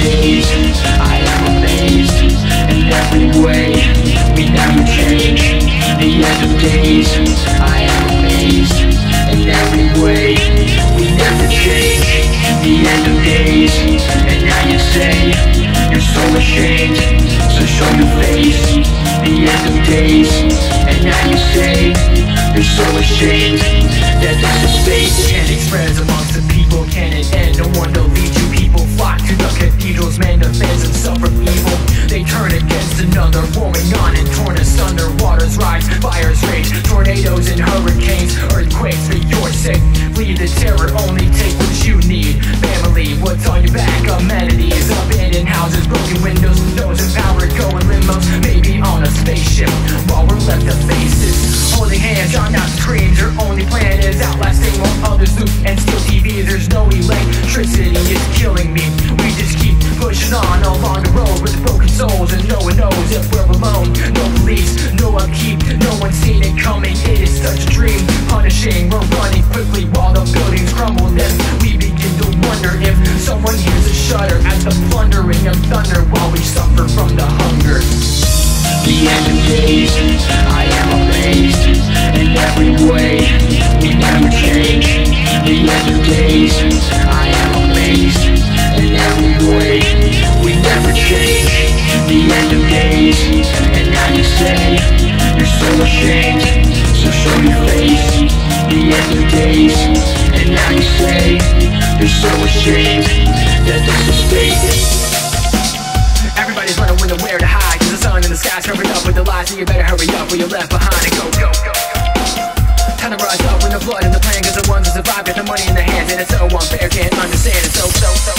amazed I am amazed In every way. We never change. The end of days. I am amazed In every way. We never change. The end of days. And now you say You're so ashamed. So show your face. The end of days. And now you say You're so ashamed That this is Can't express amongst the people Can it end? No one to souls And no one knows if we're alone. No police, no upkeep, no one's seen it coming. It is such a dream, punishing. We're running quickly while the buildings crumble. Then we begin to wonder if someone hears a shudder At the plundering of thunder while we suffer from the hunger. The end of days I am amazed In every way. We never change. The end of days I so ashamed That this is fate Everybody's running with nowhere to hide Cause the sun in the sky's covered up with the lies So you better hurry up or you're left behind. And go, go, go, go. Time to rise up with the blood in the plan Cause the ones who survive get the money in their hands And it's so unfair, can't understand it. So, so, so,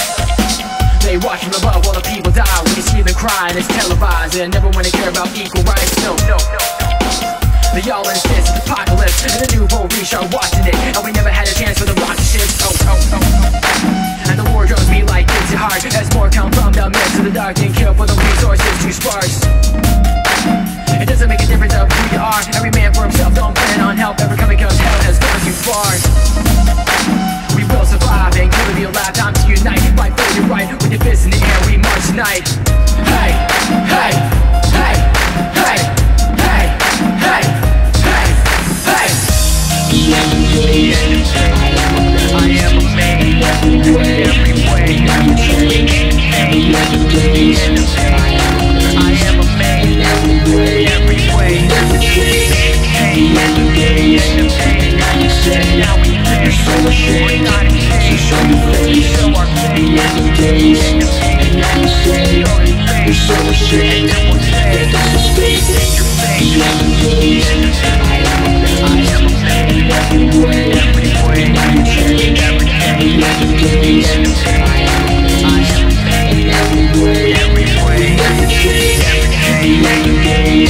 They watch from above while the people die we you see them crying, it's televised And never wanna care about equal rights, no, no, no, no they all in this apocalypse. And the new world reach are watching it. And we never had a chance for the rocket ships Oh, oh, oh, And the war drones be like it's hard As more come from the midst of the dark And kill for the resources too sparse. It doesn't make a difference of who you are. Every man for himself, don't plan on help. Ever coming cause hell has gone too far. We will survive and kill to be alive. Time to unite, fight for your right. With your fists in the air, we march tonight. Hey, hey,